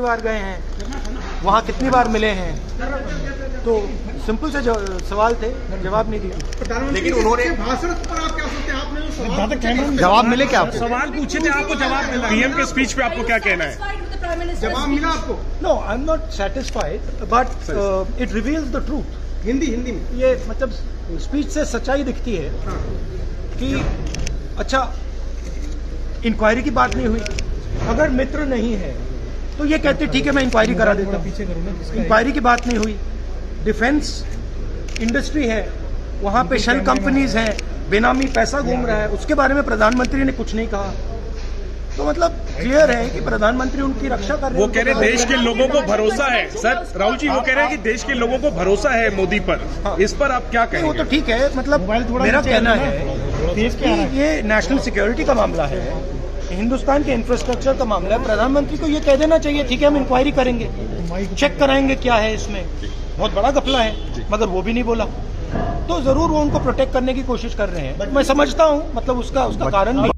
बार गए हैं? वहाँ कितनी बार मिले हैं? तो सिंपल से सवाल थे जवाब नहीं दिया लेकिन उन्होंने- भाषण पर आप क्या सोचते हैं? आपने जो सवाल पूछे, जवाब मिले क्या आपको? सवाल पूछे थे आपको जवाब मिला। पीएम के स्पीच पे आपको क्या कहना है? जवाब मिला आपको? No I am not satisfied but it reveals the truth Hindi Hindi में? ये मतलब स्पीच से सच्चाई दिखती है हाँ। कि अच्छा इंक्वायरी की बात नहीं हुई। अगर मित्र नहीं है तो ये कहते ठीक है मैं इंक्वायरी करा देता हूँ. इंक्वायरी की बात नहीं हुई। डिफेंस इंडस्ट्री है वहाँ पे शेल कंपनीज़ हैं। बेनामी पैसा घूम रहा है। उसके बारे में प्रधानमंत्री ने कुछ नहीं कहा। तो मतलब क्लियर है कि प्रधानमंत्री उनकी रक्षा कर रहे वो कह रहे देश के लोगों को भरोसा है। सर राहुल जी वो कह रहे हैं कि देश के लोगों को भरोसा है मोदी पर। इस पर आप क्या नहीं, वो तो ठीक है मतलब मेरा कहना है कि ये नेशनल सिक्योरिटी का मामला है। हिंदुस्तान के इंफ्रास्ट्रक्चर का मामला है। प्रधानमंत्री को ये कह देना चाहिए ठीक है हम इंक्वायरी करेंगे चेक कराएँगे क्या है इसमें। बहुत बड़ा घपला है मगर वो भी नहीं बोला। तो ज़रूर वो उनको प्रोटेक्ट करने की कोशिश कर रहे हैं। बट मैं समझता हूँ मतलब उसका उसका कारण भी